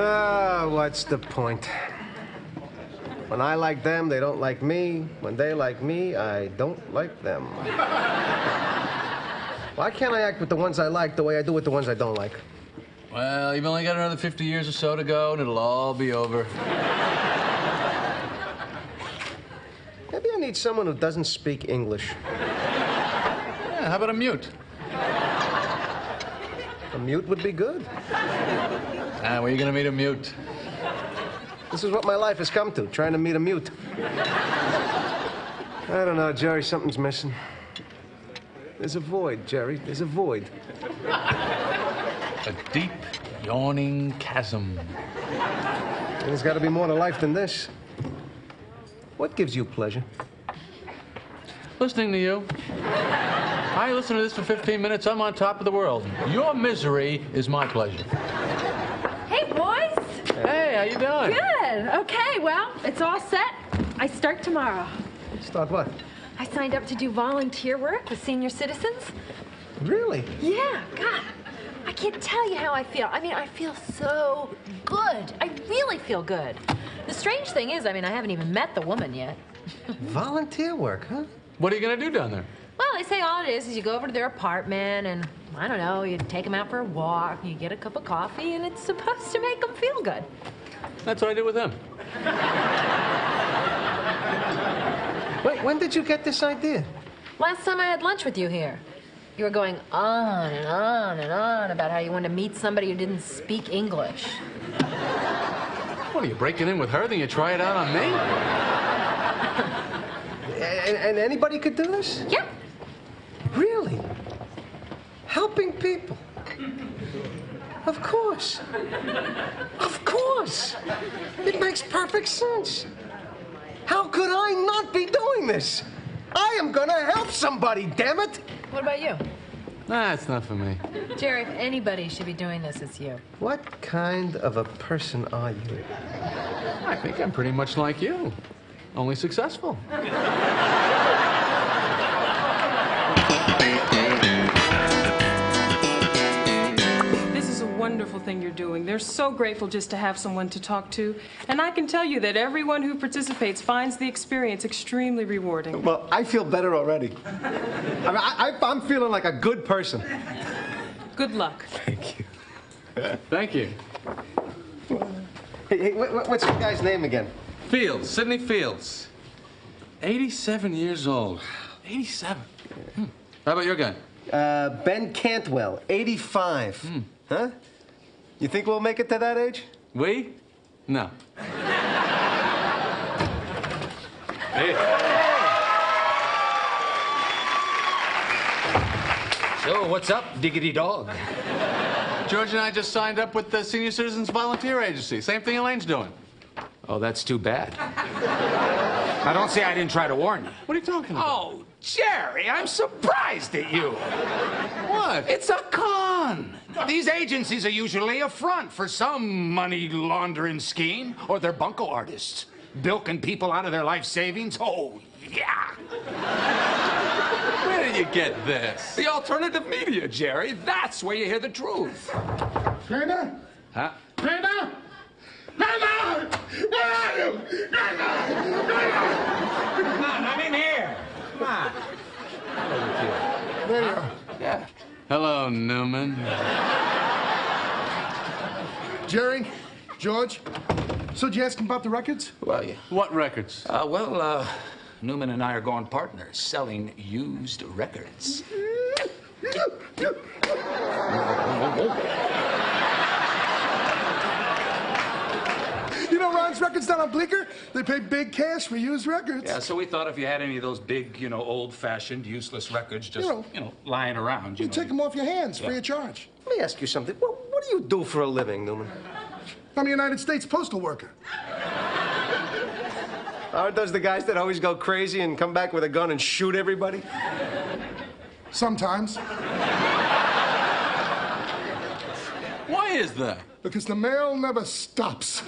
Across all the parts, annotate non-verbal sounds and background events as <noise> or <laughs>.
Ah, what's the point? When I like them, they don't like me. When they like me, I don't like them. Why can't I act with the ones I like the way I do with the ones I don't like? Well, you've only got another 50 years or so to go, and it'll all be over. Maybe I need someone who doesn't speak English. Yeah, how about a mute? A mute would be good. Ah, where are you gonna meet a mute? This is what my life has come to, trying to meet a mute. I don't know, Jerry, something's missing. There's a void, Jerry. There's a void. A deep, yawning chasm. There's got to be more to life than this. What gives you pleasure? Listening to you. I listen to this for 15 minutes, I'm on top of the world. Your misery is my pleasure. Hey, boys. Hey, how you doing? Good. Okay, well, it's all set. I start tomorrow. Start what? I signed up to do volunteer work with senior citizens. Really? Yeah, God. I can't tell you how I feel. I mean, I feel so good. I really feel good. The strange thing is, I mean, I haven't even met the woman yet. <laughs> Volunteer work, huh? What are you gonna do down there? Well, they say all it is is you go over to their apartment and, I don't know, you take them out for a walk, you get a cup of coffee, and it's supposed to make them feel good. That's what I did with him. Wait, when did you get this idea? Last time I had lunch with you here, you were going on and on and on about how you wanted to meet somebody who didn't speak English. What are you breaking in with her? Then you try it out on me? And, and anybody could do this? Yeah. Really? Helping people? Of course. Of course. It makes perfect sense. How could I not be doing this? I am gonna help somebody, damn it! What about you? Nah, it's not for me. Jerry, if anybody should be doing this, it's you. What kind of a person are you? I think I'm pretty much like you, only successful. <laughs> wonderful thing you're doing. They're so grateful just to have someone to talk to. And I can tell you that everyone who participates finds the experience extremely rewarding. Well, I feel better already. I mean, I, I, I'm feeling like a good person. Good luck. Thank you. Thank you. Hey, hey what, what- what's your guy's name again? Fields, Sidney Fields. 87 years old. 87. Hmm. How about your guy? Uh, ben Cantwell, 85. Huh? You think we'll make it to that age? We? No. hey. So, what's up, diggity dog? George and I just signed up with the Senior Citizens Volunteer Agency. Same thing Elaine's doing. Oh, that's too bad. I don't say I didn't try to warn you. What are you talking about? Oh, Jerry, I'm surprised at you. What? It's a con. These agencies are usually a front for some money laundering scheme, or they're bunco artists, bilking people out of their life savings. Oh, yeah. Where did you get this? The alternative media, Jerry. That's where you hear the truth. Kramer? Huh? Kramer? Kramer! Where are you? Kramer! Kramer! Come on, I'm in here. Come on. There you are. Yeah. Hello, Newman. Jerry, George, so did you ask him about the records? Well, yeah. What records? Uh, well, uh, Newman and I are going partners, selling used records. You records down on Bleecker? They pay big cash for used records. Yeah, so we thought if you had any of those big, you know, old-fashioned, useless records just, You know- you know, lying around, you, You know, take them off your hands free Yeah. of charge. Let me ask you something. What, what do you do for a living, Newman? I'm a United States postal worker. <laughs> Aren't those the guys that always go crazy and come back with a gun and shoot everybody? Sometimes. Why is that? Because the mail never stops.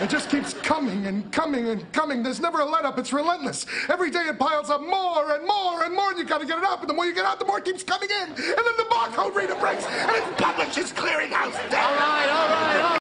It just keeps coming and coming and coming. There's never a let up. It's relentless. Every day it piles up more and more and more, and you've gotta get it out. But the more you get out, the more it keeps coming in. And then the barcode reader breaks, and it's publishers clearing house. All right, all right, all right.